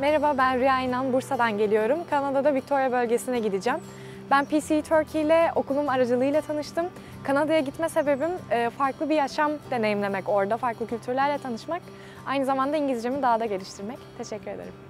Merhaba ben Rüya İnan, Bursa'dan geliyorum. Kanada'da Victoria bölgesine gideceğim. Ben PC Turkey ile okulum aracılığıyla tanıştım. Kanada'ya gitme sebebim e, farklı bir yaşam deneyimlemek orada, farklı kültürlerle tanışmak. Aynı zamanda İngilizcemi daha da geliştirmek. Teşekkür ederim.